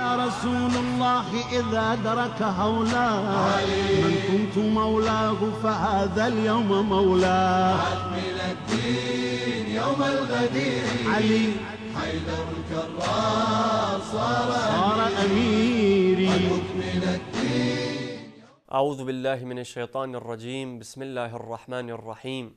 قال رسول الله إذا درك هولاه. من كنت مولاه فهذا اليوم مولاه. من الدين يوم الغدير. علي. حيدر الكرار صار صار أميري. من الدين. أعوذ بالله من الشيطان الرجيم. بسم الله الرحمن الرحيم.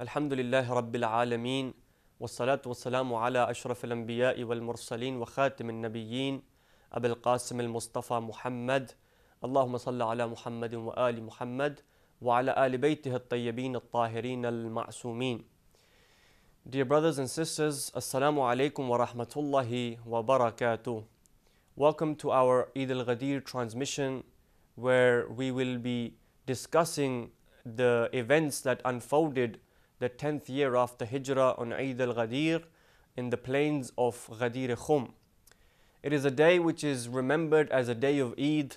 الحمد لله رب العالمين والصلاة والسلام على أشرف الأنبياء والمرسلين وخاتم النبيين أبي القاسم المصطفى محمد اللهم صل على محمد وآل محمد وعلى آل بيته الطيبين الطاهرين المعصومين Dear brothers and sisters, Assalamu alaikum wa rahmatullahi wa barakatuh. Welcome to our Eid al-Ghadir transmission where we will be discussing the events that unfolded the 10th year after Hijrah on Eid al-Ghadir in the plains of Ghadir Khum. It is a day which is remembered as a day of Eid.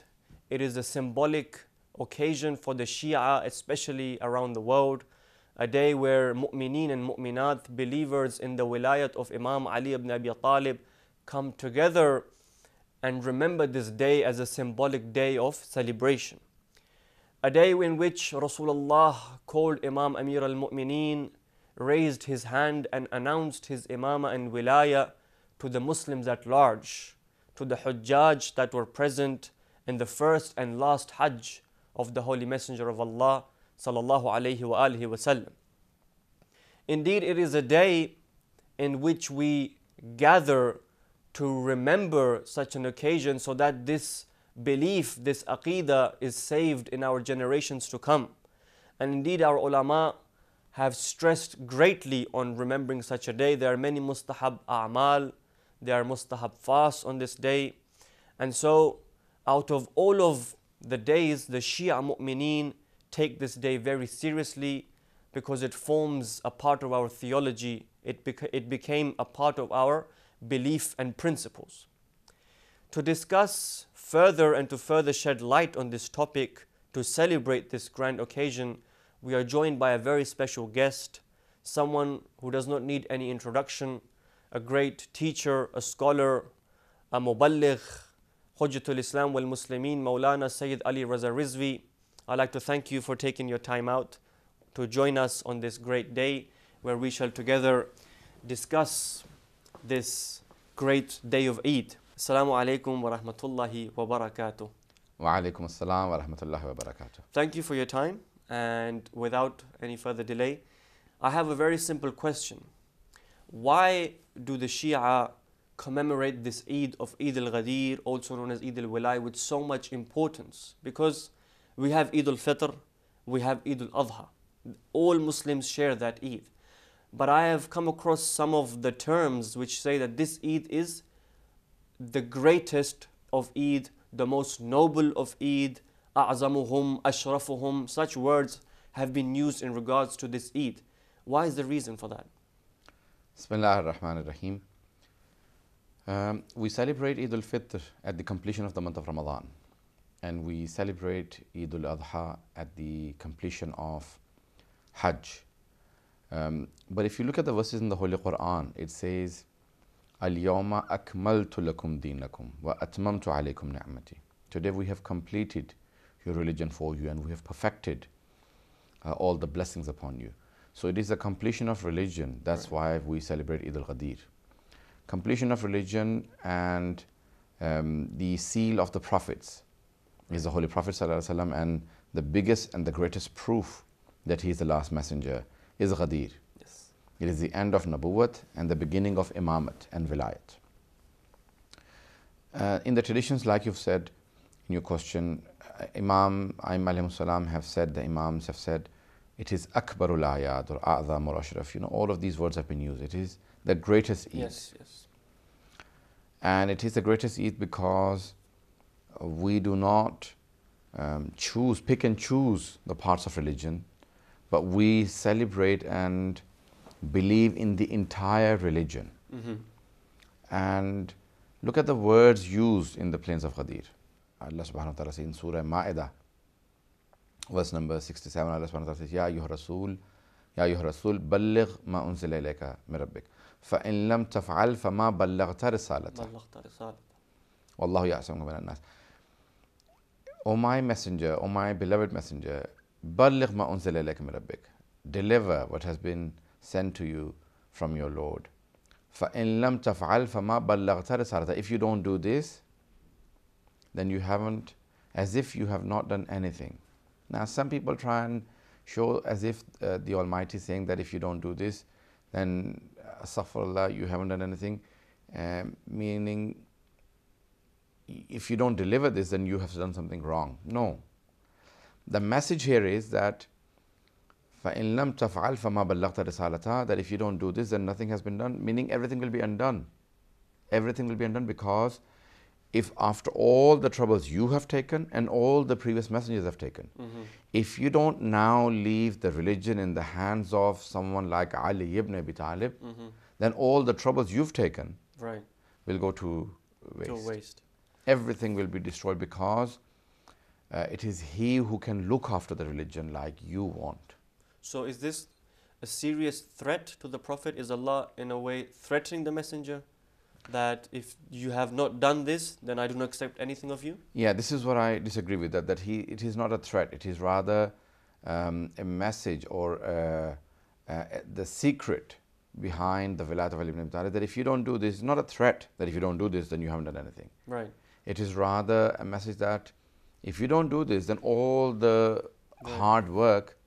It is a symbolic occasion for the Shia, especially around the world. A day where mu'mineen and mu'minat, believers in the wilayat of Imam Ali ibn Abi Talib, come together and remember this day as a symbolic day of celebration. A day in which Rasulullah called Imam Amir al Mu'mineen, raised his hand and announced his imama and wilaya to the Muslims at large, to the Hujjaj that were present in the first and last Hajj of the Holy Messenger of Allah sallallahu alaihi wasallam. Indeed, it is a day in which we gather to remember such an occasion so that this belief, this aqidah is saved in our generations to come. And indeed, our ulama have stressed greatly on remembering such a day. There are many mustahab a'mal, there are mustahab fasts on this day. And so, out of all of the days, the Shia mu'mineen take this day very seriously because it forms a part of our theology. It, beca- it became a part of our belief and principles. To discuss further and to further shed light on this topic, to celebrate this grand occasion, we are joined by a very special guest, someone who does not need any introduction, a great teacher, a scholar, a muballigh, Hujjatul Islam wal Muslimin, Maulana Sayyid Ali Raza Rizvi. I'd like to thank you for taking your time out to join us on this great day where we shall together discuss this great day of Eid. Assalamu alaikum wa rahmatullahi wa barakatuh. Wa alaikum assalam wa rahmatullahi wa barakatuh. Thank you for your time and without any further delay, I have a very simple question. Why do the Shia commemorate this Eid of Eid al Ghadir, also known as Eid al Wilay, with so much importance? Because we have Eid al Fitr, we have Eid al Adha. All Muslims share that Eid. But I have come across some of the terms which say that this Eid is the greatest of Eid, the most noble of Eid, أعظمهم, أشرفهم, such words have been used in regards to this Eid. Why is the reason for that? Bismillah ar-Rahman ar-Rahim. Um, we celebrate Eid al-Fitr at the completion of the month of Ramadan. And we celebrate Eid al-Adha at the completion of Hajj. Um, but if you look at the verses in the Holy Quran, it says, Al-Yawma akmaltu lakum dinakum wa atmamtu alaykum ni'mati. Today we have completed your religion for you and we have perfected uh, all the blessings upon you. So it is a completion of religion. That's why we celebrate Eid al-Ghadir. Completion of religion and um, the seal of the prophets is the Holy Prophet ﷺ, and the biggest and the greatest proof that he is the last messenger is Ghadir. Yes. It is the end of Nabuwat and the beginning of Imamat and Vilayat. Uh, in the traditions, like you've said in your question, uh, Imam Aim salam have said, the Imams have said, it is Akbarul Ayat or A'zam or Ashraf. You know, all of these words have been used. It is the greatest Eid. Yes, yes. And it is the greatest Eid because we do not um, choose, pick and choose the parts of religion, but we celebrate and believe in the entire religion. hmm And look at the words used in the plains of Ghadir. Allah subhanahu wa ta'ala says in Surah Ma'idah, verse number 67, Allah subhanahu wa ta'ala says, Ya ayyuha Rasul, Ya ayyuha Rasul, balligh ma unzila ilayka min rabbik. فإن لم تفعل فما بلغت رسالته بلغت رسالة Wallahu ya'asamuka min nas. O my messenger, O my beloved messenger, balligh ma unzila ilayka min rabbik. Deliver what has been sent to you from your Lord. فَإِن لَمْ تَفْعَلْ فَمَا بَلَّغْتَ رِسَالَتَهُ If you don't do this, then you haven't, as if you have not done anything. Now, some people try and show as if uh, the Almighty is saying that if you don't do this, then uh, astaghfirullah, you haven't done anything, um, meaning if you don't deliver this, then you have done something wrong. No. The message here is that فَإِن لَمْ تَفْعَلْ فَمَا بَلَّغْتَ رِسَالَتَهَا That if you don't do this, then nothing has been done, meaning everything will be undone. Everything will be undone because if after all the troubles you have taken and all the previous messengers have taken, mm-hmm. if you don't now leave the religion in the hands of someone like Ali ibn Abi Talib, mm-hmm. then all the troubles you've taken right. will go to waste. To waste. Everything will be destroyed because uh, it is he who can look after the religion like you want. So is this a serious threat to the Prophet? Is Allah in a way threatening the messenger? That if you have not done this, then I do not accept anything of you? Yeah, this is what I disagree with. That that he it is not a threat. It is rather um, a message or uh, uh, the secret behind the Vilayat of Ali ibn Talib that if you don't do this, it's not a threat that if you don't do this, then you haven't done anything. Right. It is rather a message that if you don't do this, then all the right. hard work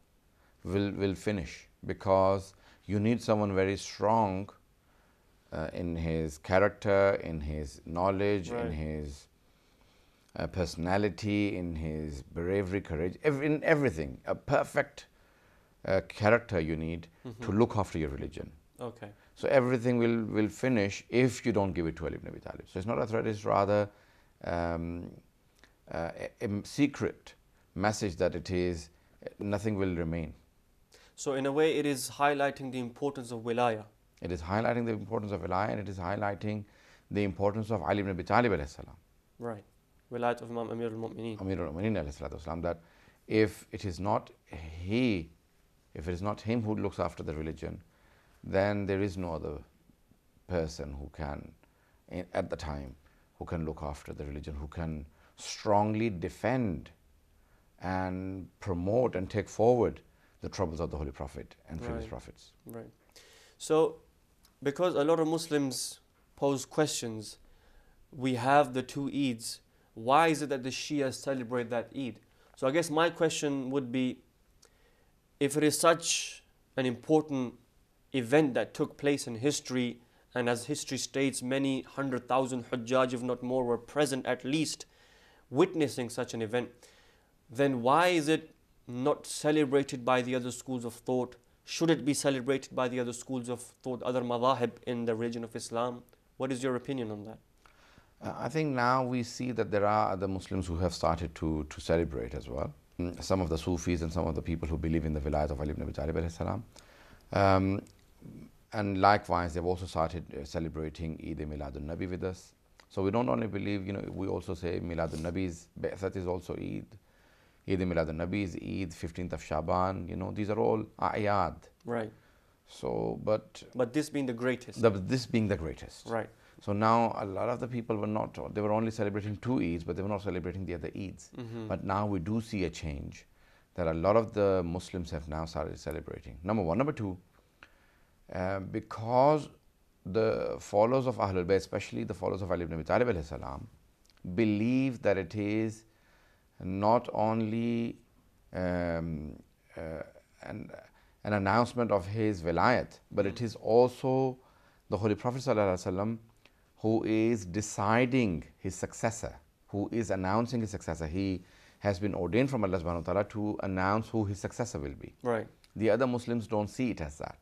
will will finish because you need someone very strong uh, in his character, in his knowledge, right. in his uh, personality, in his bravery, courage, ev- in everything. A perfect uh, character you need mm-hmm. to look after your religion. Okay. So everything will, will finish if you don't give it to Ali ibn Abi Talib. So it's not a threat, it's rather um, uh, a, a secret message that it is nothing will remain. So in a way, it is highlighting the importance of wilayah. It is highlighting the importance of wilayah and it is highlighting the importance of Ali ibn Abi Talib salam. Right. Wilayat of Imam Amir al-Mu'mineen. Amir al-Mu'mineen that if it is not he, if it is not him who looks after the religion, then there is no other person who can, at the time, who can look after the religion, who can strongly defend and promote and take forward the troubles of the Holy Prophet and right. previous prophets. Right. So because a lot of Muslims pose questions, we have the two Eids. Why is it that the Shia celebrate that Eid? So I guess my question would be if it is such an important event that took place in history, and as history states, many hundred thousand Hujjaj, if not more, were present at least witnessing such an event, then why is it not celebrated by the other schools of thought? Should it be celebrated by the other schools of thought, other madhahib in the religion of Islam? What is your opinion on that? Uh, I think now we see that there are other Muslims who have started to, to celebrate as well. Mm, some of the Sufis and some of the people who believe in the vilayat of Ali ibn Abi Talib um, and likewise, they've also started uh, celebrating Eid Miladun Nabi with us. So we don't only believe, you know, we also say Miladun Nabi's Ba'that is also Eid. Eid Milad al-Nabi is Eid, 15th of Shaban, you know, these are all ayat. Right. So, but... But this being the greatest. The, this being the greatest. Right. So now a lot of the people were not, they were only celebrating two Eids, but they were not celebrating the other Eids. Mm-hmm. But now we do see a change that a lot of the Muslims have now started celebrating. Number one. Number two, uh, because the followers of Ahlul Bayt, especially the followers of Ali ibn Abi Talib salam, believe that it is not only um, uh, an, an announcement of his vilayat, but it is also the Holy Prophet ﷺ who is deciding his successor, who is announcing his successor. He has been ordained from Allah subhanahu wa ta'ala to announce who his successor will be. Right. The other Muslims don't see it as that.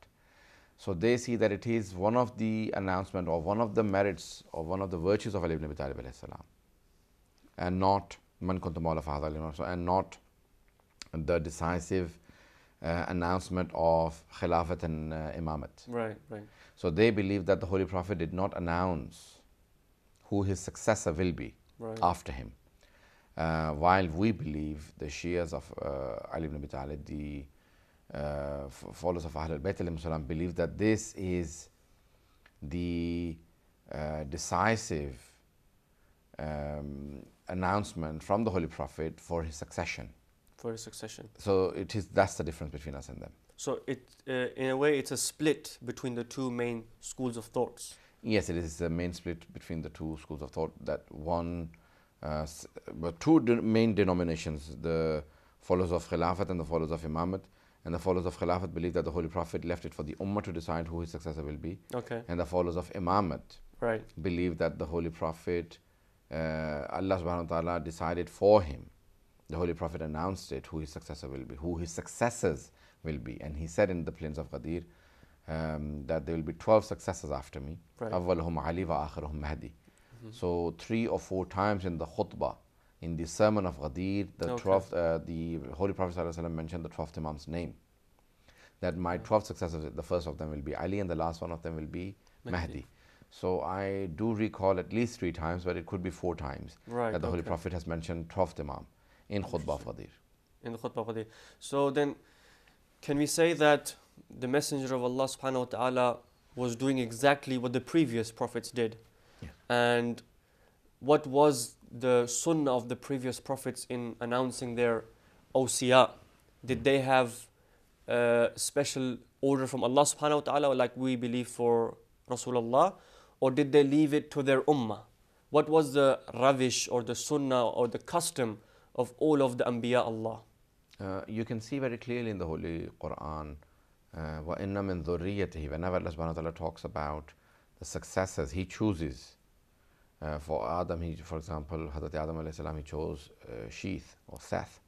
So they see that it is one of the announcement or one of the merits or one of the virtues of Ali ibn Abi Talib and not man kuntu mawla fahadha and not the decisive uh, announcement of Khilafat and uh, Imamat. Right, right. So they believe that the Holy Prophet did not announce who his successor will be right. after him. Uh, while we believe, the Shias of uh, Ali ibn Abi Talib, the uh, followers of Ahlul Bayt believe that this is the uh, decisive uh, announcement from the Holy Prophet for his succession. For his succession. So it is that's the difference between us and them. So it, uh, in a way, it's a split between the two main schools of thoughts. Yes, it is the main split between the two schools of thought. That one, uh, but two de- main denominations: the followers of Khilafat and the followers of Imamat. And the followers of Khilafat believe that the Holy Prophet left it for the Ummah to decide who his successor will be. Okay. And the followers of Imamat Right. believe that the Holy Prophet, uh, Allah subhanahu wa ta'ala decided for him. The Holy Prophet announced it, who his successor will be, who his successors will be. And he said in the plains of Ghadir um, that there will be 12 successors after me. Right. Ali wa Mahdi. So three or four times in the khutbah, in the sermon of Ghadir, the, okay. 12th, uh, the Holy Prophet mentioned the 12th Imam's name. That my 12 successors, the first of them will be Ali and the last one of them will be Mahdi. Mahdi. So I do recall at least three times, but it could be four times Right, that the Holy. Prophet has mentioned 12th Imam in Khutbah of Ghadir. in the khutbah Ghadir. So then, can we say that the Messenger of Allah subhanahu wa ta'ala was doing exactly what the previous prophets did? Yeah. And what was the sunnah of the previous prophets in announcing their awsiya? Did they have a special order from Allah subhanahu wa ta'ala like we believe for Rasulullah? or did they leave it to their ummah? What was the ravish or the sunnah or the custom of all of the Anbiya Allah? Uh, you can see very clearly in the Holy Quran, uh, whenever Allah subhanahu wa ta'ala talks about the successors, He chooses. Uh, for Adam, he, for example, Hazrat Adam alayhi salam, he chose uh, Sheath or Seth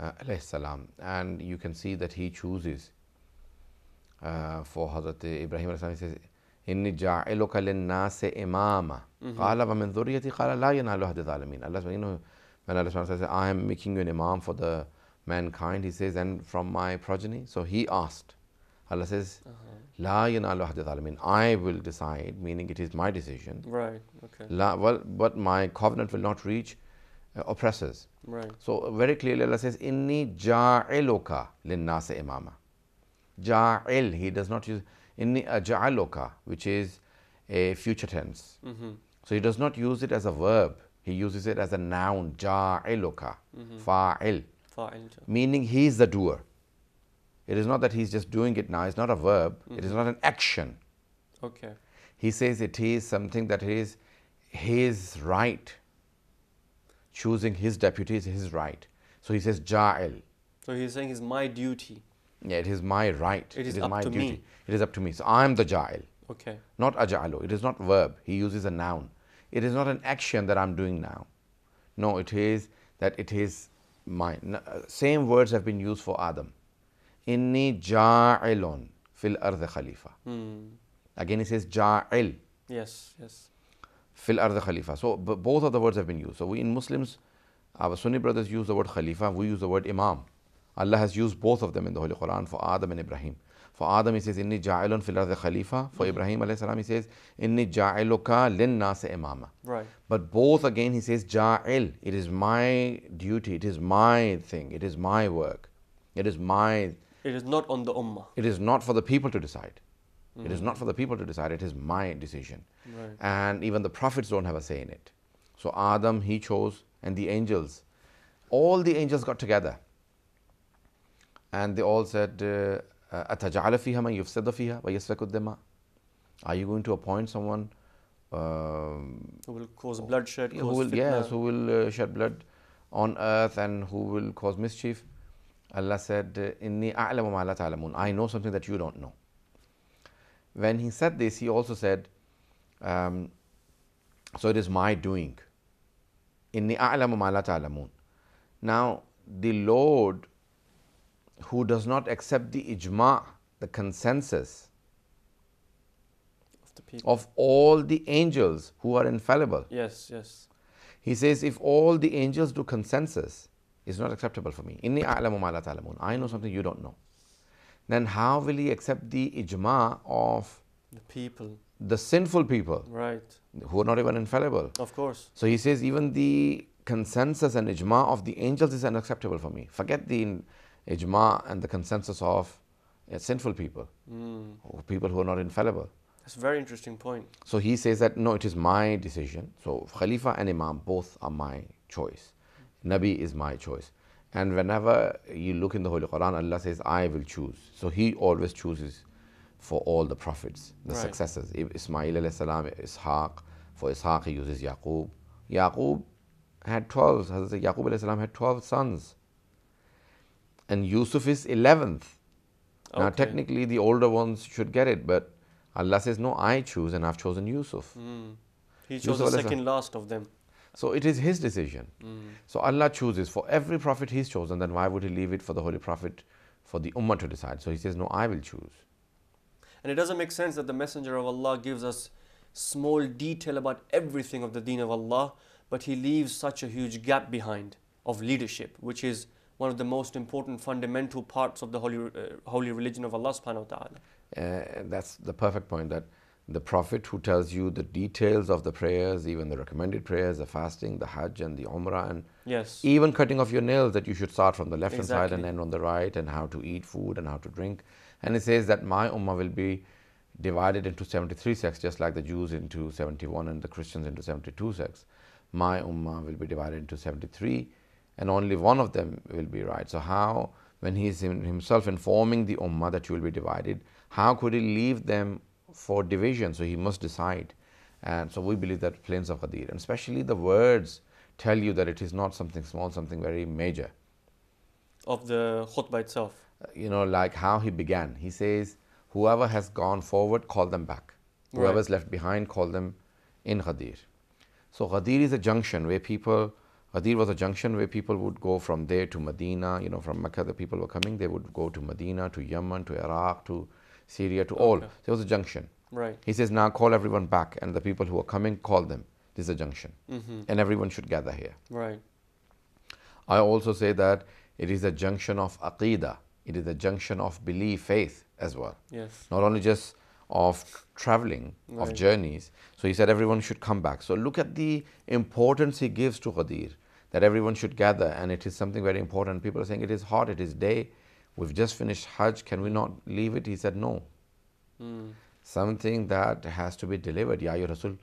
uh, salam, and you can see that he chooses. Uh, for Hazrat Ibrahim alayhi salam, he says, إني جاعلك للناس إماما قال ومن ذريتي قال لا ينال أحد الظالمين Allah subhanahu- you know, when Allah subhanahu wa ta'ala says I am making you an imam for the mankind he says and from my progeny so he asked Allah says لا ينال أحد الظالمين I will decide meaning it is my decision Right, okay. La, well, but my covenant will not reach uh, oppressors Right. so very clearly Allah says, Inni ja'eloka linnase imama. Ja'el, he does not use inni ja'eloka, which is a future tense. Mm-hmm. So he does not use it as a verb. He uses it as a noun, ja'eloka, fa'il, Fa'il. meaning he is the doer. It is not that he's just doing it now. It's not a verb. It is not an action. Okay. He says it is something that is his right. Choosing his deputy is his right. So he says ja'il. So he's saying it's my duty. Yeah, it is my right. It is up my to duty. me. It is up to me. So I'm the ja'il, Okay. not aja'alu. It is not verb. He uses a noun. It is not an action that I'm doing now. No, it is that it is mine. Uh, Same words have been used for Adam. Inni ja'ilun fil ardi khalifa. Hmm. Again, he says ja'il Yes, yes. fil ardi khalifa. So both of the words have been used. So we in Muslims, our Sunni brothers use the word khalifa. We use the word imam. Allah has used both of them in the Holy Quran for Adam and Ibrahim. For Adam, he says, Inni ja'ilun fil ardi khalifa. For hmm. Ibrahim, alayhi salam, he says, Inni ja'iluka lin nasi imama. Right. But both again, he says, Ja'il. It is my duty. It is my thing. It is my work. It is my. It is not on the ummah. It is not for the people to decide. It is hmm. not for the people to decide. It is my decision. Right. And even the prophets don't have a say in it. So Adam, he chose, and the angels, all the angels got together. And they all said, uh, أَتَجْعَلَ فِيهَا مَنْ يُفْسِدُ فِيهَا وَيَسْفَكُ الدِّمَاء Are you going to appoint someone um, Who will cause bloodshed, who cause will, fitna. yes, who will uh, shed blood on earth and who will cause mischief? Allah said, "Inni a'lamu ma la ta'lamun." I know something that you don't know. When he said this, he also said, um, "So it is my doing." Inni a'lamu ma la ta'lamun. Now, the Lord, who does not accept the ijma, the consensus of the people. of all the angels who are infallible, Yes, yes. He says, if all the angels do consensus, it's not acceptable for me. Inni a'lamu ma la ta'lamun. I know something you don't know. Then how will he accept the ijma of The people. the sinful people Right. who are not even infallible? Of course. So he says, even the consensus and ijma of the angels is unacceptable for me. Forget the ijma and the consensus of uh, sinful people, Mm. people who are not infallible. That's a very interesting point. So he says that no, it is my decision. So Khalifa and Imam both are my choice. Nabi is my choice. And whenever you look in the Holy Quran, Allah says, I will choose. So He always chooses for all the prophets, the Right. successors. If Ismail salam, Ishaq, for Ishaq he uses Yaqub. Yaqub had 12, Hazrat Yaqub had 12 sons. And Yusuf is 11th. Now, technically, the older ones should get it, but Allah says, No, I choose, and I've chosen Yusuf. Mm. He Yusuf chose the second last of them. So it is His decision. So Allah chooses for every prophet He's chosen, then why would He leave it for the Holy Prophet, for the Ummah to decide? So He says, No, I will choose. And it doesn't make sense that the Messenger of Allah gives us small detail about everything of the deen of Allah, but he leaves such a huge gap behind of leadership, which is one of the most important fundamental parts of the holy, uh, holy religion of Allah subhanahu wa ta'ala. Uh, that's the perfect point that the Prophet who tells you the details of the prayers, even the recommended prayers, the fasting, the Hajj, and the Umrah, and Yes. even cutting off your nails that you should start from the left hand side and Exactly. end on the right, and how to eat food and how to drink. And it says that my Ummah will be divided into 73 sects, just like the Jews into 71 and the Christians into 72 sects. My Ummah will be divided into 73, and only one of them will be right. So, how, when he is himself informing the Ummah that you will be divided, how could he leave them for division? So, he must decide. And so, we believe that plains of Ghadir, and especially the words tell you that it is not something small, something very major. Of the khutbah itself. Uh, you know, like how he began. He says, Whoever has gone forward, call them back. Right. Whoever is left behind, call them in Ghadir. So Ghadir is a junction where people, Ghadir was a junction where people would go from there to Medina. You know, from Mecca, the people were coming. They would go to Medina, to Yemen, to Iraq, to Syria, to all. Okay. There was a junction. Right. He says, now call everyone back, and the people who are coming, call them. This is a junction, hmm and everyone should gather here. Right. I also say that it is a junction of aqidah. It is a junction of belief, faith as well. Yes. Not only just of traveling, right. of journeys. So he said everyone should come back. So look at the importance he gives to Ghadir that everyone should gather, and it is something very important. People are saying it is hot, it is day, we've just finished Hajj, can we not leave it? He said no. Mm. Something that has to be delivered. Ya Rasul.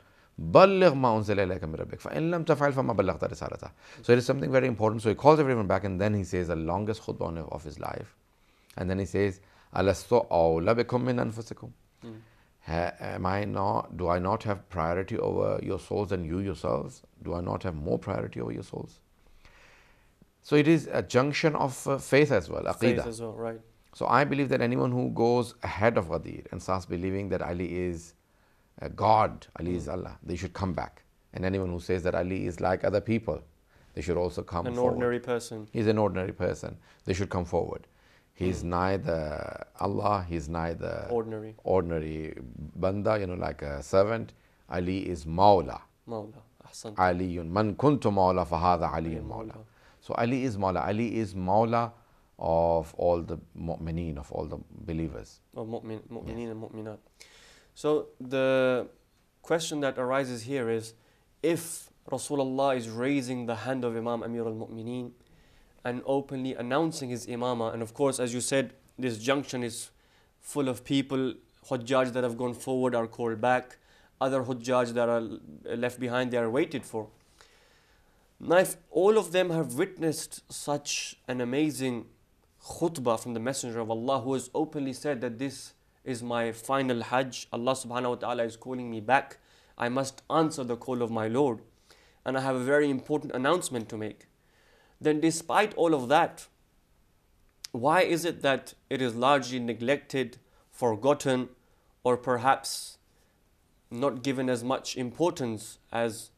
so it is something very important so he calls everyone back and then he says the longest khutbah of his life and then he says ألست أولى بكم من أنفسكم Ha- Am I not, do I not have priority over your souls than you yourselves? Do I not have more priority over your souls? So it is a junction of uh, faith as well, Faith aqidah. as well. Right. So I believe that anyone who goes ahead of Ghadir and starts believing that Ali is uh, God, Ali is Allah, they should come back. And anyone who says that Ali is like other people, they should also come An forward. ordinary person. He's an ordinary person. They should come forward. He's neither Allah, he's neither Ordinary. ordinary banda, you know, like a servant. Ali is Mawla. Mawla. Ahsan. Aliyun. Man kuntu Mawla fahada Aliyun Mawla. Mawla. So Ali is Mawla. Ali is Mawla of all the mu'mineen, of all the believers. Of mu'min, mu'mineen and mu'minat. So the question that arises here is if Rasulullah is raising the hand of Imam Amir al Mu'mineen and openly announcing his imama, and of course, as you said, this junction is full of people, Hujjaj that have gone forward are called back, other Hujjaj that are left behind, they are waited for. Now, if all of them have witnessed such an amazing khutbah from the Messenger of Allah who has openly said that this is my final Hajj, Allah subhanahu wa ta'ala is calling me back, I must answer the call of my Lord, and I have a very important announcement to make. Then, despite all of that, why is it that it is largely neglected, forgotten, or perhaps not given as much importance as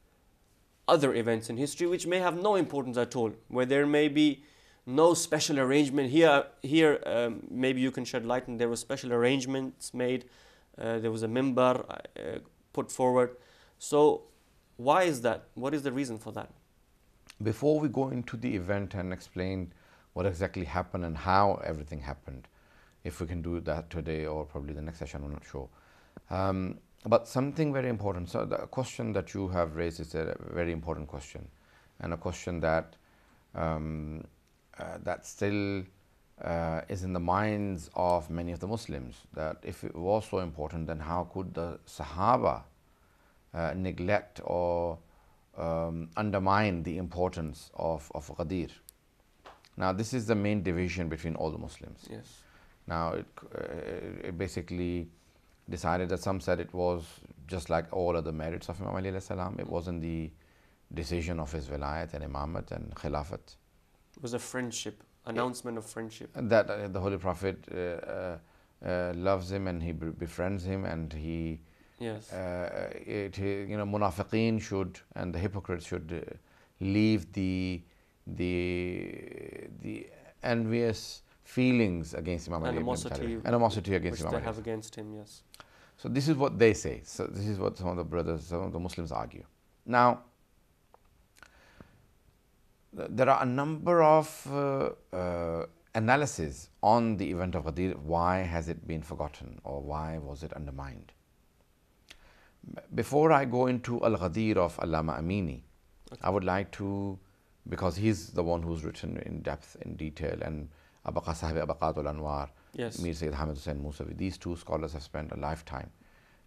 other events in history which may have no importance at all, where there may be no special arrangement. Here, here um, maybe you can shed light on there were special arrangements made, uh, there was a minbar uh, put forward. So, why is that? What is the reason for that? Before we go into the event and explain what exactly happened and how everything happened, if we can do that today or probably the next session, I'm not sure. Um, but something very important. So, the question that you have raised is a very important question, and a question that um, uh, that still uh, is in the minds of many of the Muslims. That if it was so important, then how could the Sahaba uh, neglect or um, undermine the importance of, of Ghadir. Now, this is the main division between all the Muslims. Yes. Now, it, uh, it basically decided that some said it was just like all other merits of Imam Ali salam. It wasn't the decision of his wilayat and imamat and khilafat. It was a friendship, announcement of friendship. That uh, the Holy Prophet uh, uh, uh, loves him and he befriends him and he, Yes. uh, it, you know, munafiqeen should and the hypocrites should uh, leave the the the envious feelings against Imam Ali Animosity, Talib. animosity which against Imam they Ali. have against him, yes. So this is what they say. So this is what some of the brothers, some of the Muslims argue. Now, th- there are a number of uh, uh, analysis on the event of Ghadir. Why has it been forgotten, or why was it undermined? Before I go into Al Ghadir of Allama Amini, I would like to, because he's the one who's written in depth, in detail, and Abaqa Sahib Abaqatul Anwar, Yes. Mir Sayyid Hamid Hussain Musavi. These two scholars have spent a lifetime.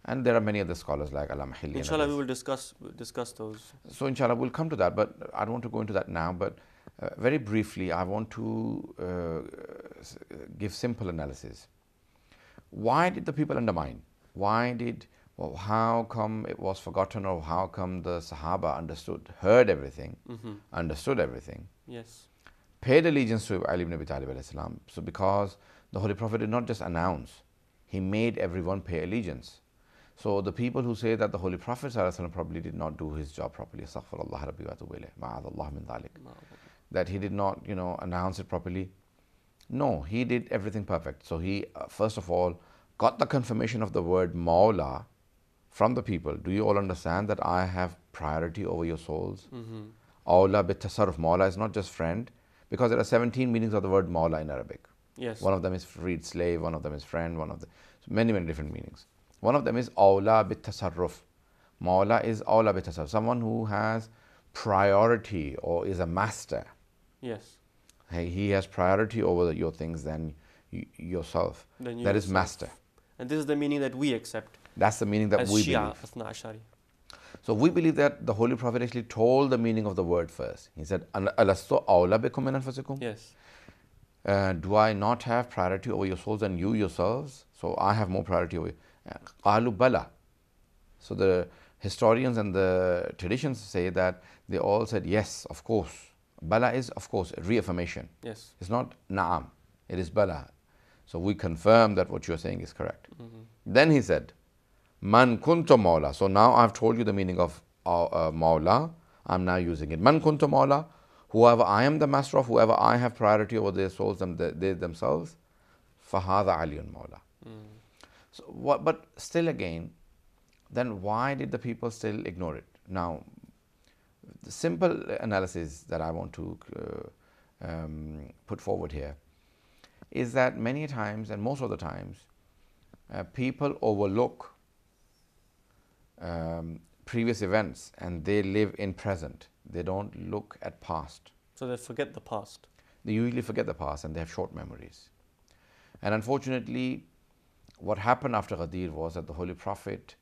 And there are many other scholars like Allama Hilli. Inshallah, we will discuss discuss those. So, inshallah, we'll come to that, but I don't want to go into that now. But uh, very briefly, I want to uh, give simple analysis. Why did the people undermine? Why did, well, how come it was forgotten, or how come the Sahaba understood, heard everything, hmm understood everything, Yes. paid allegiance to Ali ibn Abi Talib salam. So because the Holy Prophet did not just announce, he made everyone pay allegiance. So the people who say that the Holy Prophet wasallam probably did not do his job properly, astaghfirullah wa atubu ilayh, min dhalik, that he did not, you know, announce it properly. No, he did everything perfect. So he, uh, first of all, got the confirmation of the word Mawla from the people. Do you all understand that I have priority over your souls? hmm Awla bit tasarruf. Mawla is not just friend, because there are 17 meanings of the word Mawla in Arabic. Yes. One of them is freed slave, one of them is friend, one of the many, many different meanings. One of them is Awla bit tasarruf. Mawla is Awla bit tasarruf. Someone who has priority or is a master. Yes. Hey, he has priority over your things than y- yourself. Then you that is yourself. master. And this is the meaning that we accept That's the meaning that as we Shia, believe. So we believe that the Holy Prophet actually told the meaning of the word first. He said, "Al- "Alastu awla bikum min anfusikum?" Yes. Uh, do I not have priority over your souls and you yourselves? So I have more priority over you. Qalu bala. So the historians and the traditions say that they all said yes, of course. Bala is of course a reaffirmation. Yes. It's not na'am. It is bala. So we confirm that what you're saying is correct. Mm-hmm. Then he said, Man kuntu mawla. So now I've told you the meaning of uh, uh, mawla. I'm now using it. Man kuntu mawla. Whoever I am the master of, whoever I have priority over their souls, them, they, themselves, fahada aliyun mawla. Mm. So what, but still again, then why did the people still ignore it? Now, the simple analysis that I want to uh, um, put forward here is that many times, and most of the times, uh, people overlook um, previous events and they live in present. They don't look at past. So they forget the past. They usually forget the past and they have short memories. And unfortunately, what happened after Ghadir was that the Holy Prophet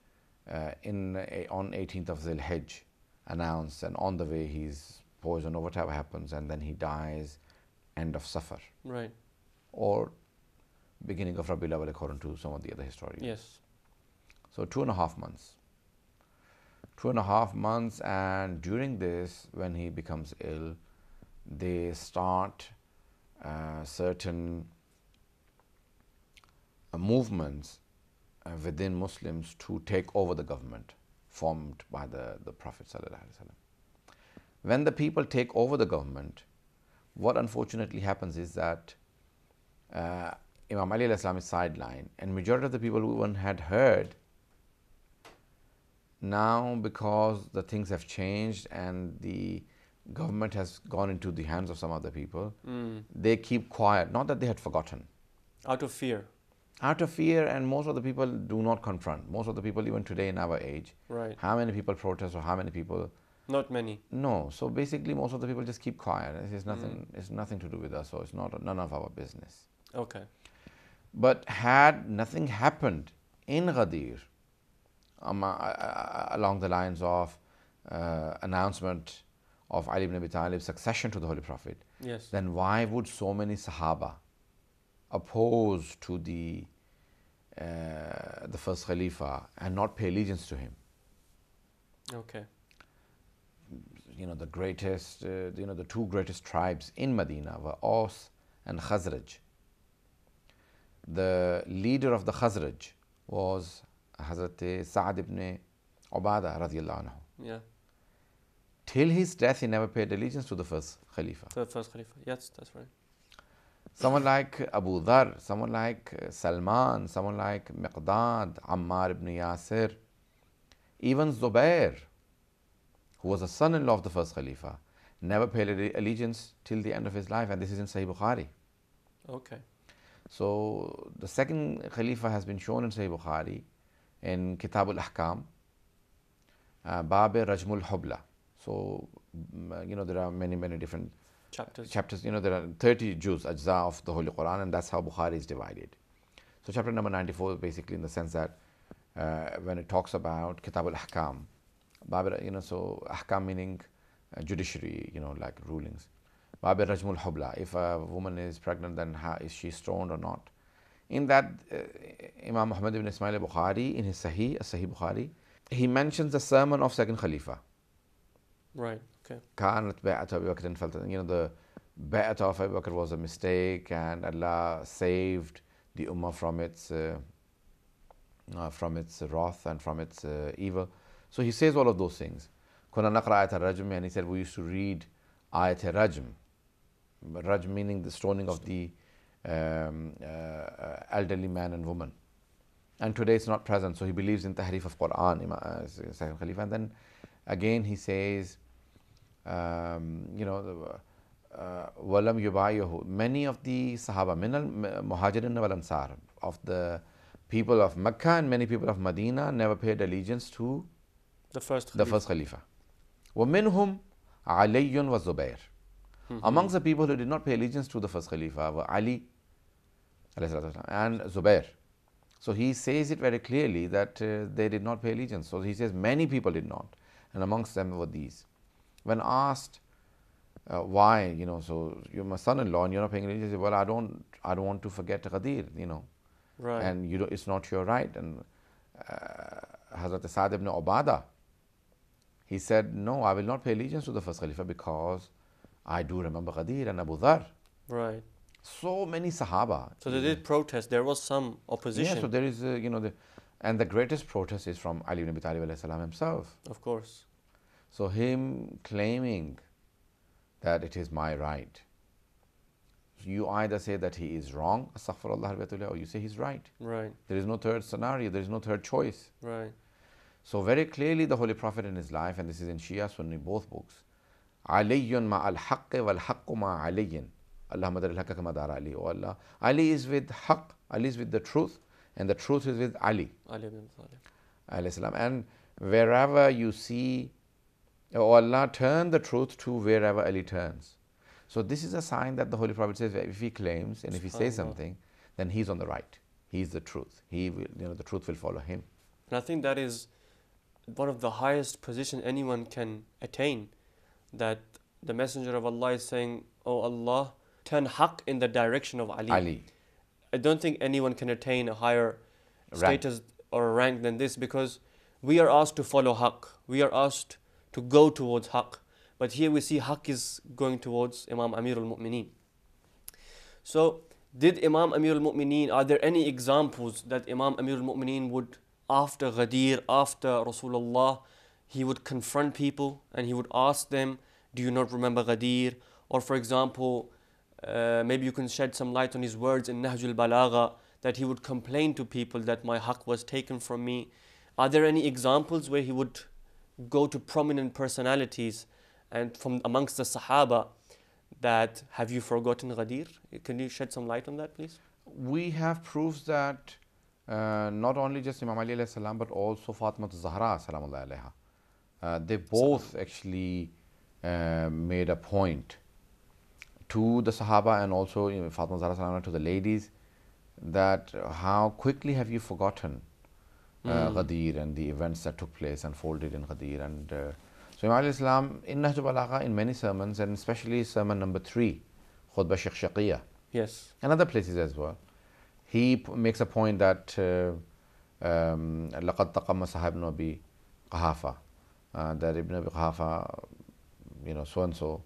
uh, in a, on 18th of Zil Hijj announced, and on the way he's poisoned or whatever happens, and then he dies end of Safar Right. or beginning of Rabiul Awwal according to some of the other historians. Yes. So two and a half months. Two and a half months, and during this, when he becomes ill, they start uh, certain uh, movements uh, within Muslims to take over the government formed by the, the Prophet. When the people take over the government, what unfortunately happens is that uh, Imam Ali is sidelined, and majority of the people who even had heard now because the things have changed and the government has gone into the hands of some other people, Mm. they keep quiet. Not that they had forgotten. Out of fear. Out of fear, and most of the people do not confront. Most of the people, even today in our age, Right. how many people protest or how many people Not many. no. So basically, most of the people just keep quiet. It's nothing. It's nothing to do with us. So it's not none of our business. Okay. But had nothing happened in Ghadir um, along the lines of uh, announcement of Ali ibn Abi Talib's succession to the Holy Prophet, Yes. then why would so many Sahaba oppose to the uh, the first Khalifa and not pay allegiance to him? Okay. You know, the greatest, uh, you know, the two greatest tribes in Medina were Aus and Khazraj. The leader of the Khazraj was Hazrat Sa'ad ibn Ubadah radiallahu anhu. Yeah. Till his death, he never paid allegiance to the first Khalifa. The first Khalifa. Yes, that's right. Someone like Abu Dhar, someone like uh, Salman, someone like Miqdad, Ammar ibn Yasir, even Zubair, who was a son in law of the first Khalifa, never paid allegiance till the end of his life, and this is in Sahih Bukhari. Okay. So the second Khalifa has been shown in Sahih Bukhari in Kitab al Ahkam, uh, Bab Rajmul Hubla. So, mm, you know, there are many, many different Chapters. chapters, you know, there are 30 juz, ajza of the Holy Quran, and that's how Bukhari is divided. So, chapter number 94 is basically in the sense that uh, when it talks about Kitab al Ahkam, Bab, you know, so Ahkam meaning uh, judiciary, you know, like rulings. Bab Rajmul Hubla, if a woman is pregnant, then is she stoned or not? In that, uh, Imam Muhammad ibn Ismail Bukhari, in his Sahih, Sahih Bukhari, he mentions the sermon of second Khalifa. Right. Okay. كانت بيعة أبي بكر فلت you know the بيعة of Abu Bakr was a mistake and Allah saved the ummah from its uh, uh, from its wrath and from its uh, evil so he says all of those things كنا نقرأ آية الرجم and he said we used to read آية الرجم Rajm meaning the stoning of the um, uh, elderly man and woman and today it's not present so he believes in tahrif of Quran Imam, uh, second Khalifa and then again he says um, you know the, uh, walam yubayihu many of the sahaba min al muhajirin wal ansar of the people of Mecca and many people of Medina never paid allegiance to The first the Khalifa. first Khalifa. وَمِنْهُمْ عَلِيٌّ وَزُبَيْرٌ Amongst the people who did not pay allegiance to the first Khalifa were Ali alayhi salatu wasalam, and Zubair. So he says it very clearly that uh, they did not pay allegiance. So he says many people did not, and amongst them were these. When asked uh, why, you know, so you're my son-in-law and you're not paying allegiance, he said, well, I don't, I don't want to forget Ghadir, you know Right. and you it's not your right. And uh, Hazrat Sa'd ibn Ubadah, he said, No, I will not pay allegiance to the first Khalifa because I do remember Ghadir and Abu Dhar. right. So many Sahaba. So they did protest. There was some opposition. Yeah, so there is, uh, you know, the, and the greatest protest is from Ali ibn Abi Talib salam himself. Of course. So him claiming that it is my right. You either say that he is wrong, or you say he's right. Right. There is no third scenario, there is no third choice. Right. So very clearly the Holy Prophet in his life, and this is in Shia Sunni, both books, علي مع الحق والحق مع علي اللهم دار الحق كما دار علي Oh Allah, Ali is with haqq, Ali is with the truth, and the truth is with Ali. Ali ibn Talib. alayhi salam. And wherever you see, oh Allah, turn the truth to wherever Ali turns. So this is a sign that the Holy Prophet says if he claims and if he says Subhanallah. something, then he's on the right. He's the truth. He will, you know, the truth will follow him. And I think that is one of the highest position anyone can attain. That the Messenger of Allah is saying, Oh Allah, turn haqq in the direction of Ali. Ali. I don't think anyone can attain a higher Rank. status or rank than this because we are asked to follow haqq. We are asked to go towards haqq. But here we see haqq is going towards Imam Amir al Mu'mineen. So, did Imam Amir al Mu'mineen, are there any examples that Imam Amir al Mu'mineen would, after Ghadir, after Rasulullah, he would confront people and he would ask them, Do you not remember Ghadir? Or, for example, uh, maybe you can shed some light on his words in Nahjul Balagha that he would complain to people that my haqq was taken from me. Are there any examples where he would go to prominent personalities and from amongst the Sahaba that have you forgotten Ghadir? Can you shed some light on that, please? We have proofs that uh, not only just Imam Ali salam, but also Fatima Zahra. Uh, uh, they both actually uh, made a point to the Sahaba and also you know, Fatima Zahra Salama to the ladies that how quickly have you forgotten uh, mm. Ghadir and the events that took place unfolded in Ghadir and uh, so Imam al-Islam in Nahj Balagha in many sermons and especially sermon number 3 Khutbah Shiqshiqiyah yes. And other places as well. He makes a point that uh, um, لقد تقم صاحب نبي قهافة uh, that Ibn Abi Quhafa, you know, so and so,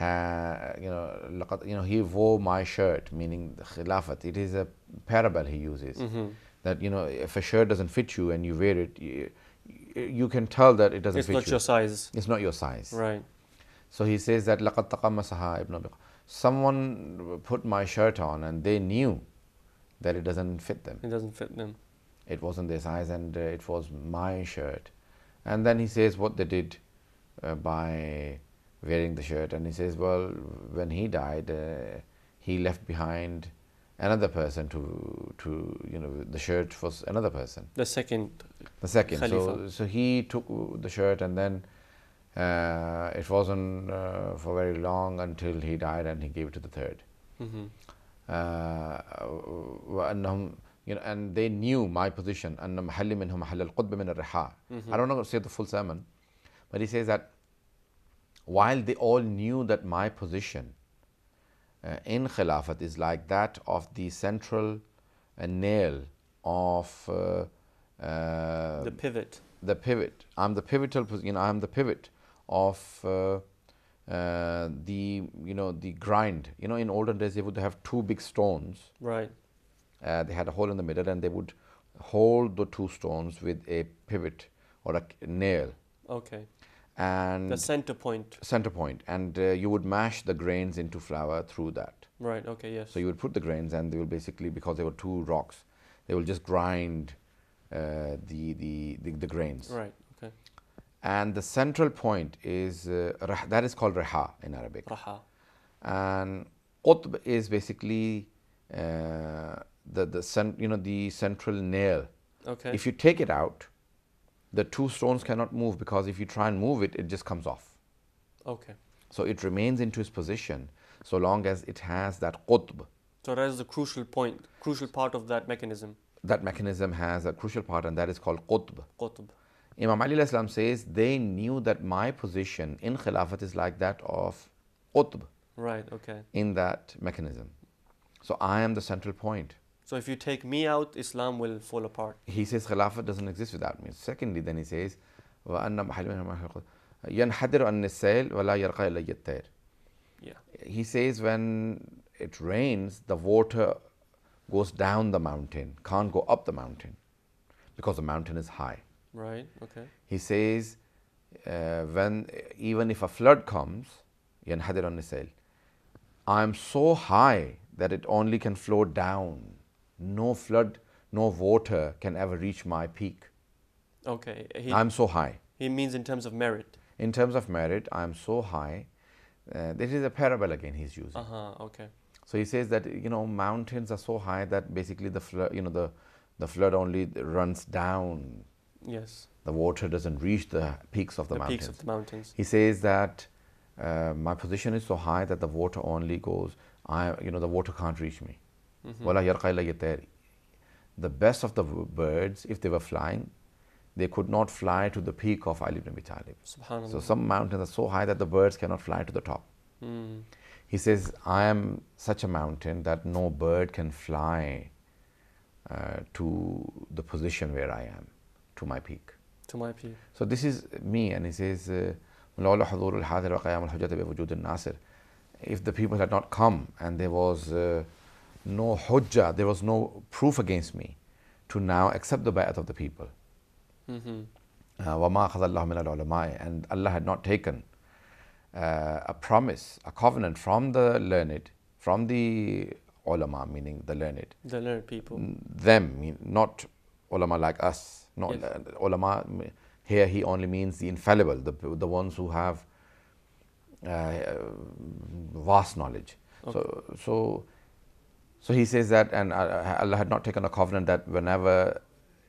you know, he wore my shirt, meaning khilafat. It is a parable he uses. Mm -hmm. That, you know, if a shirt doesn't fit you and you wear it, you, you can tell that it doesn't it's fit you. It's not your size. It's not your size. Right. So he says that, لَقَدْ تَقَمَّسَهَا Ibn Abi Someone put my shirt on and they knew that it doesn't fit them. It doesn't fit them. It wasn't their size and uh, it was my shirt and then he says what they did uh, by wearing the shirt. And he says well when he died uh, he left behind another person to to you know the shirt was another person. The second the second. So so he took the shirt and then uh, it wasn't uh, for very long until he died and he gave it to the 3rd mm-hmm. Uh, you know, and they knew my position. And mahalli minhum min al I don't know to say the full sermon, but he says that while they all knew that my position uh, in Khilafat is like that of the central uh, nail of uh, uh the pivot. The pivot. I'm the pivotal. You know, I'm the pivot of. Uh, uh, the you know the grind you know in olden days they would have two big stones right uh, they had a hole in the middle, and they would hold the two stones with a pivot or a nail Okay. and The center point. center point, and uh, you would mash the grains into flour through that. Right. Okay. Yes. So you would put the grains, and they will basically, because they were two rocks, they will just grind uh, the, the, the the grains. right. Okay. and the central point is uh, that is called reha in Arabic, Raha. and qutb is basically uh, the the cent- you know the central nail. Okay. If you take it out, the two stones cannot move because if you try and move it, it just comes off. okay. So it remains into its position so long as it has that qutb. So that is the crucial point, crucial part of that mechanism. That mechanism has a crucial part, and that is called qutb. Qutb. Imam Ali salam says they knew that my position in Khilafat is like that of qutb. Right. Okay. in that mechanism. So I am the central point. So if you take me out, Islam will fall apart. He says Khilafat doesn't exist without me. Secondly, then he says, وَأَنَّ مَحَلٍ مِنْ مَحَلٍ يَنْحَدِرُ أَنِ السَّيْلِ وَلَا يَرْقَى إِلَيَّ الطَّيْرِ Yeah. He says when it rains, the water goes down the mountain, can't go up the mountain because the mountain is high. Right. Okay. He says uh, when even if a flood comes, ينحدر عن السيل, I am so high that it only can flow down. no flood, no water can ever reach my peak. Okay. He, I'm so high. he means in terms of merit. In terms of merit, I am so high. Uh, this is a parable again he's using. Uh huh. Okay. So he says that you know mountains are so high that basically the flood, you know the the flood only runs down. Yes. The water doesn't reach the peaks of the, The, mountains. peaks of the mountains. He says that uh, my position is so high that the water only goes, I, you know, the water can't reach me. Mhm. وَلَا يَرْقَى إِلَيَّ الطَّيْرِ. The best of the w- birds, if they were flying, they could not fly to the peak of Ali ibn Abi Talib. Subhanallah. So some mountains are so high that the birds cannot fly to the top. Mm. He says, I am such a mountain that no bird can fly uh, to the position where I am, to my peak. To my peak. So this is me, and he says, uh, "ولولا حضور الحاضر وقيام الحجة بوجود الناصر." If the people had not come and there was uh, no hujjah, there was no proof against me to now accept the bay'at of the people. Mm-hmm. Uh, and Allah had not taken uh, a promise, a covenant from the learned, from the ulama, meaning the learned. The learned people. Them, not ulama like us. Not yes. ulama, here he only means the infallible, the, the ones who have uh, vast knowledge. Okay. So, so so he says that, and uh, Allah had not taken a covenant that whenever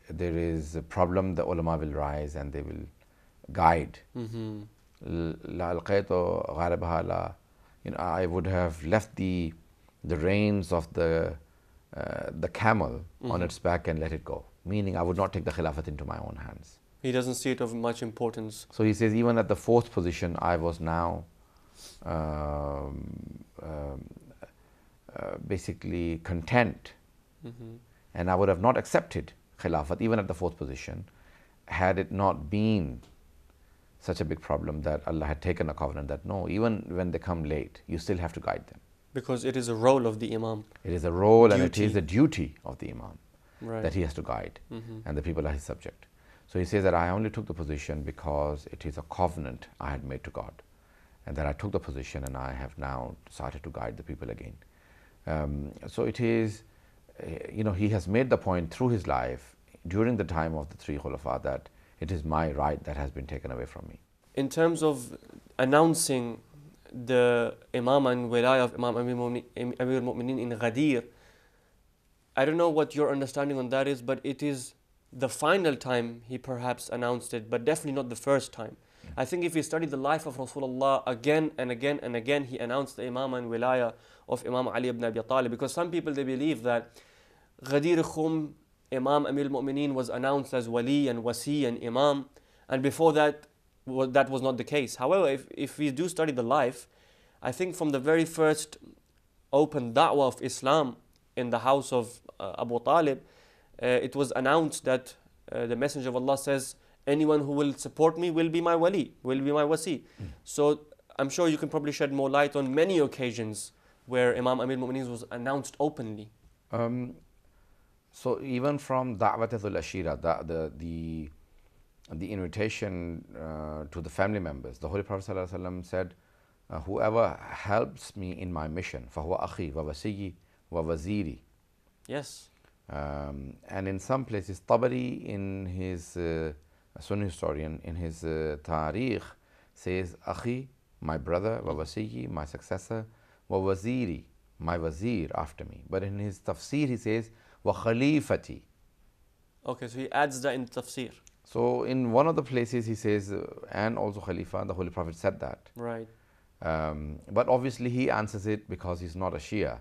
there is a problem, the ulama will rise and they will guide. Mm-hmm. La alqaytu gharabaha la. You know, I would have left the the reins of the uh, the camel on its back and let it go. Meaning, I would not take the khilafat into my own hands. He doesn't see it of much importance. So he says, even at the fourth position, I was now um, um, uh, basically content, Mhm. and I would have not accepted Khilafat even at the fourth position had it not been such a big problem that Allah had taken a covenant that no, even when they come late, you still have to guide them. Because it is a role of the Imam. It is a role and it is the duty of the Imam Right. that he has to guide, Mhm. and the people are his subject. So he says that I only took the position because it is a covenant I had made to God, and that I took the position and I have now started to guide the people again. Um, so it is, uh, you know, he has made the point through his life during the time of the three Khulafa that it is my right that has been taken away from me. in terms of announcing the Imam and Wilaya of Imam Amir al-Mu'minin in Ghadir, I don't know what your understanding on that is, but it is the final time he perhaps announced it, but definitely not the first time. I think if you study the life of Rasulullah again and again and again, he announced the Imam and Wilaya of Imam Ali ibn Abi Talib because some people they believe that Ghadir Khum, Imam Amir al-Mu'minin was announced as Wali and Wasi and Imam, and before that, wa- that was not the case. However, if, if we do study the life, I think from the very first open da'wah of Islam in the house of uh, Abu Talib, uh, it was announced that uh, the Messenger of Allah says, anyone who will support me will be my wali, will be my wasi. So I'm sure you can probably shed more light on many occasions where Imam Amir Mu'mineen was announced openly? Um, so even from Da'watatul Ashira, the, the, the, invitation uh, to the family members, the Holy Prophet ﷺ said, uh, whoever helps me in my mission, فَهُوَ أَخِي وَوَسِيِّي وَوَزِيرِي Yes. Um, and in some places, Tabari in his uh, Sunni historian, in his uh, Tarikh, says, Akhi, my brother, Wawasiyi, my successor, wa waziri, my wazir after me." But in his tafsir he says, "Wa khalifati." Okay, so he adds that in tafsir. So in one of the places he says, and also Khalifa, the Holy Prophet said that. Right. Um, but obviously he answers it because he's not a Shia.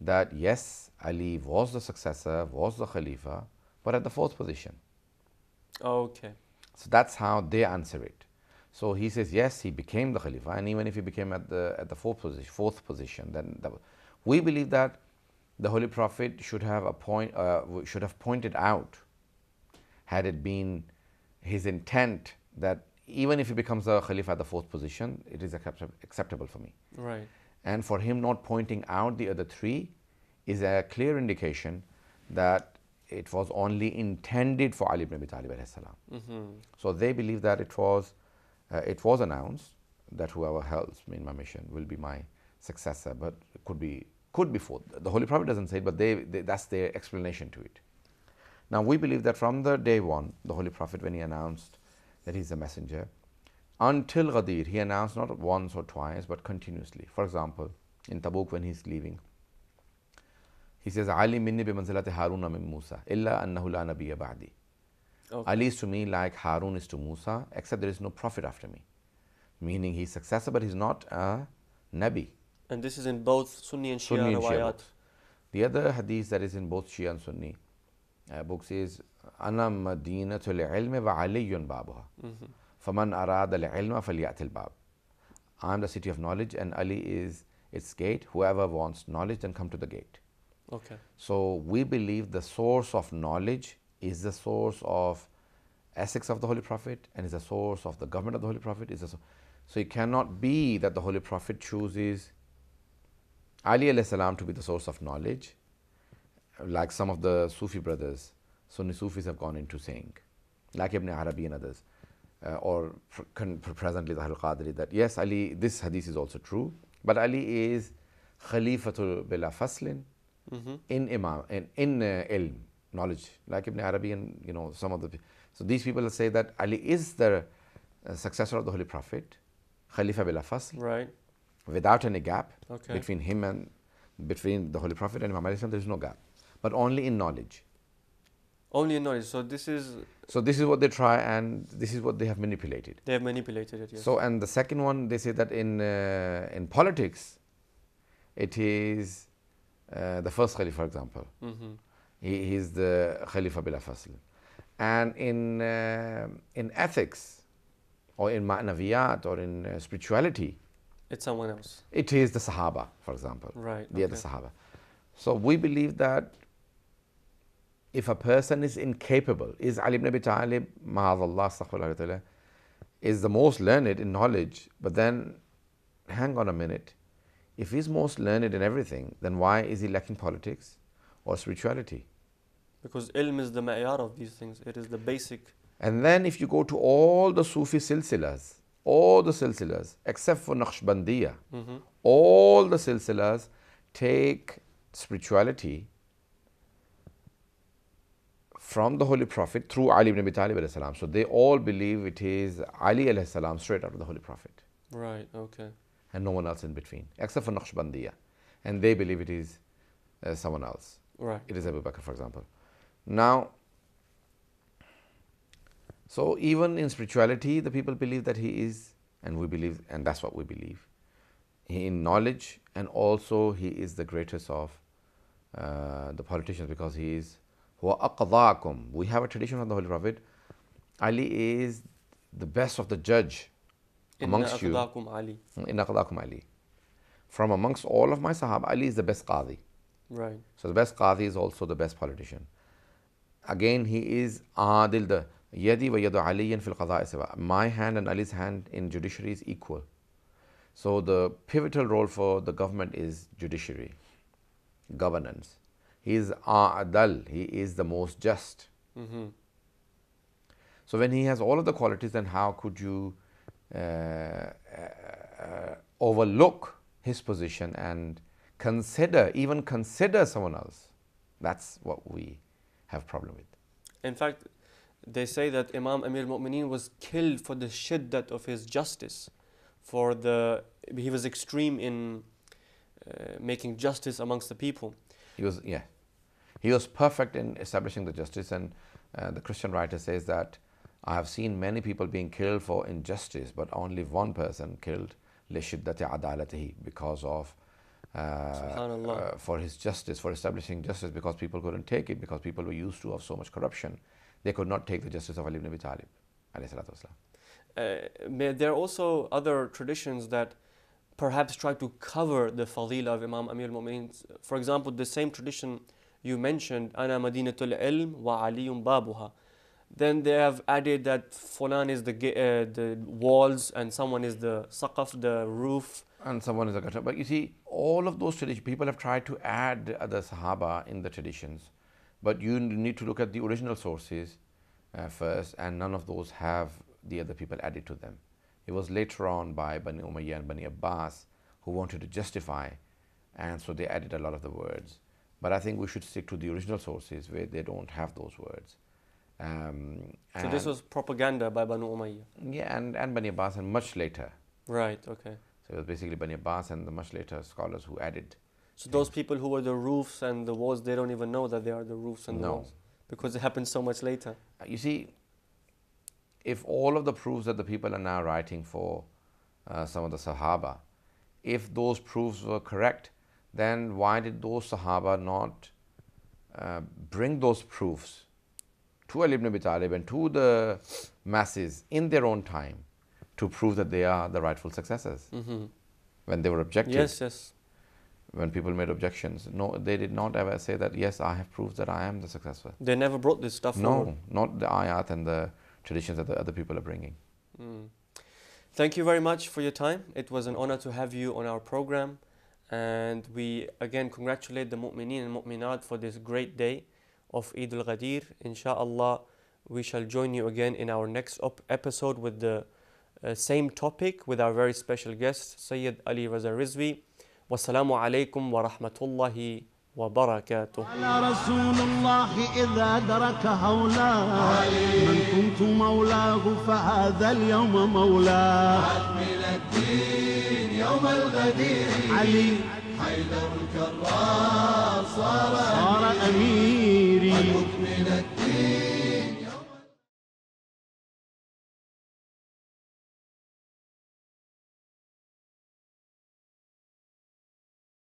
That yes, Ali was the successor, was the Khalifa, but at the fourth position. Okay. So that's how they answer it. So he says yes, he became the Khalifa, and even if he became at the at the fourth position, fourth position, then that, we believe that the Holy Prophet should have appoint, uh, should have pointed out, had it been his intent that even if he becomes the Khalifa at the fourth position, it is accept- acceptable for me. Right. And for him not pointing out the other three is a clear indication that it was only intended for Ali ibn Abi Talib salam. Mm-hmm. So they believe that it was, uh, it was announced that whoever helps me in my mission will be my successor, but could be, could be fourth. The Holy Prophet doesn't say it, but they, they, that's their explanation to it. Now we believe that from the day one, the Holy Prophet, when he announced that he's a messenger, until Ghadir, he announced not once or twice, but continuously. For example, in Tabuk when he's leaving, he says, Ali minni bi manzilati Haruna min Musa, illa annahu la nabiyya ba'di. Okay. Ali is to me like Harun is to Musa, except there is no prophet after me. Meaning he's successor, but he's not a Nabi. And this is in both Sunni and Shia Sunni and Shia riwayat. books. The other hadith that is in both Shia and Sunni uh, books is أنا مدينة العلم وعلي بابها فمن أراد العلم فليأتي الباب I am the city of knowledge and Ali is its gate. Whoever wants knowledge then come to the gate. Okay. So we believe the source of knowledge is the source of ethics of the Holy Prophet and is the source of the government of the Holy Prophet. Is the so, so it cannot be that the Holy Prophet chooses Ali salam to be the source of knowledge, like some of the Sufi brothers, Sunni Sufis have gone into saying, like Ibn Arabi and others, uh, or pr- con- pr- presently the Al Qadri, that yes, Ali, this hadith is also true, but Ali is Khalifatul bila faslin in Imam, in, in uh, ilm, knowledge, like Ibn Arabi and you know some of the. So these people say that Ali is the uh, successor of the Holy Prophet, Khalifa bila fasl, Right. without any gap Okay. between him and between the Holy Prophet and salam, there is no gap, but only in knowledge. Only in knowledge. So this is So this is what they try, and this is what they have manipulated. they have manipulated it. Yes. So and the second one, they say that in uh, in politics, it is uh, the first Khalifa, for example. Mhm. He, he is the Khalifa bila fasl. And in, uh, in ethics, or in ma'naviyat, or in uh, spirituality, It's someone else. it is the Sahaba, for example. Right, The other okay. Sahaba. So we believe that if a person is incapable, is Ali ibn Abi Talib, ma'adallah, is the most learned in knowledge, but then hang on a minute. If he's most learned in everything, then why is he lacking politics or spirituality? Because ilm is the ma'yar of these things. It is the basic. And then if you go to all the Sufi silsilas, all the silsilas, except for Naqshbandiya, all the silsilas take spirituality from the Holy Prophet through Ali ibn Abi Talib. So they all believe it is Ali salam straight out of the Holy Prophet Right, okay. and no one else in between, except for Naqshbandiya. And they believe it is uh, someone else. Right. It is Abu Bakr, for example. Now, so even in spirituality, the people believe that he is, and we believe, and that's what we believe. He in knowledge, and also he is the greatest of uh, the politicians because he is. We have a tradition from the Holy Prophet. Ali is the best of the judge amongst you. Ali. From amongst all of my Sahaba, Ali is the best qadi. Right. So the best qadi is also the best politician. Again, he is adil. The yadi wa yadu aliyan fil qada'i. My hand and Ali's hand in judiciary is equal. So the pivotal role for the government is judiciary, governance. He is adal. He is the most just. Mm-hmm. So when he has all of the qualities, then how could you uh, uh, uh, overlook his position and consider, even consider someone else? That's what we have problem with. In fact, they say that Imam Amir al-Mu'mineen was killed for the shiddat of his justice. For the he was extreme in uh, making justice amongst the people. He was, yeah, he was perfect in establishing the justice. And uh, the Christian writer says that I have seen many people being killed for injustice, but only one person killed lishiddati adalatihi because of uh, uh, for his justice, for establishing justice, because people couldn't take it, because people were used to of so much corruption, they could not take the justice of Ali ibn Abi Talib. alayhi salatu wasalam. Uh, may- there are also other traditions that perhaps try to cover the fadila of Imam Amir al-Mu'mineen. For example, the same tradition you mentioned, "Ana madinatul ilm wa aliyun babuha." Then they have added that Fulan is the uh, the walls and someone is the saqaf, the roof. And someone is a gutter. But you see, all of those traditions, people have tried to add the Sahaba in the traditions, but you need to look at the original sources uh, first, and none of those have the other people added to them. It was later on by Bani Umayyah and Bani Abbas who wanted to justify, and so they added a lot of the words. But I think we should stick to the original sources where they don't have those words. Um, So this was propaganda by Banu Umayyah. yeah, and, and Bani Abbas, and much later. Right, okay. So it was basically Bani Abbas and the much later scholars who added So those people who were the roofs and the walls, they don't even know that they are the roofs and the walls. Because it happened so much later. Uh, You see, if all of the proofs that the people are now writing for uh, some of the Sahaba, if those proofs were correct, then why did those Sahaba not uh, bring those proofs to Ali ibn Abi Talib and to the masses in their own time to prove that they are the rightful successors? hmm When they were objected, Yes, yes. when people made objections, no, they did not ever say that, yes, I have proved that I am the successor. They never brought this stuff forward. No, not the ayat and the traditions that the other people are bringing. Mm. Thank you very much for your time. It was an honor to have you on our program. And we again congratulate the mu'mineen and mu'minat for this great day of Eid al Ghadir. Insha'Allah, we shall join you again in our next episode with the uh, same topic with our very special guest, Sayyid Ali Raza Rizvi. Wassalamu alaikum wa rahmatullahi wa barakatuh. على رسول الله إذا درك هولاه من كنت مولاه فهذا اليوم مولاه من الدين يوم الغدير علي حيدر الكرار صار صار أمير